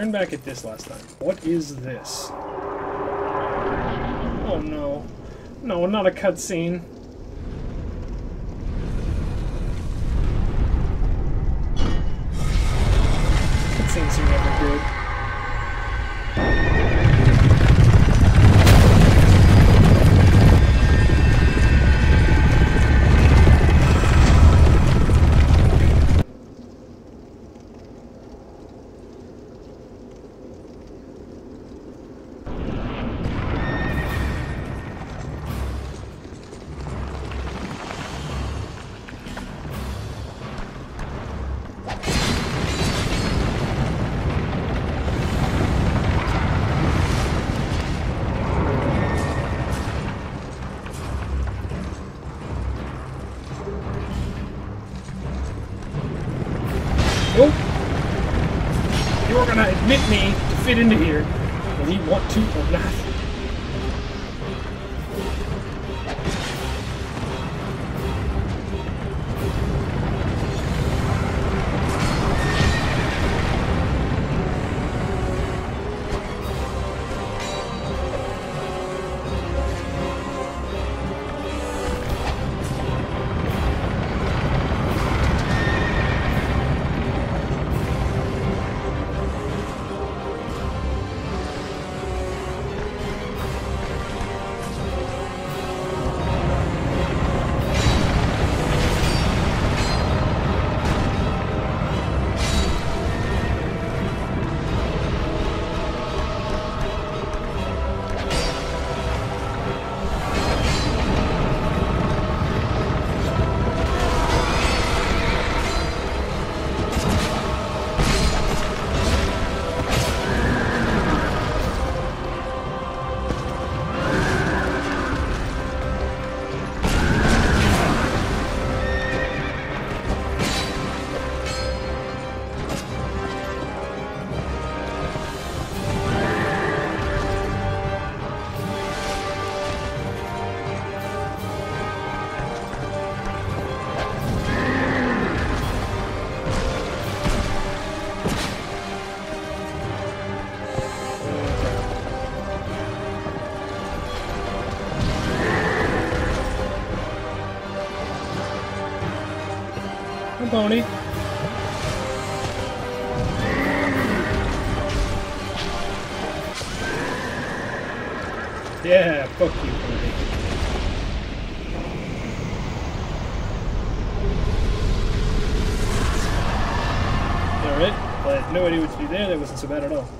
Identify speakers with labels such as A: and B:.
A: turned back at this last time. What is this? Oh no. No, not a cutscene. Cutscenes are never good. Nope. You're gonna admit me to fit into here, whether you want to or not. Hi, Pony. Yeah, fuck you, Pony. Alright, I had no idea what to do there, that wasn't so bad at all.